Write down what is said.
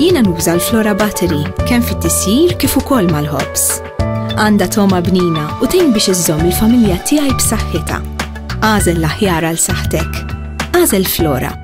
Jiena nuża l-Flora Battery kemm fit tisir kif ukoll mal-ħobs. Għandha toma bnina u tejn biex iżżomm il-familja tiegħi b'saħħitha. Għażel l-aħjar għal saħħtek. Għażel Flora.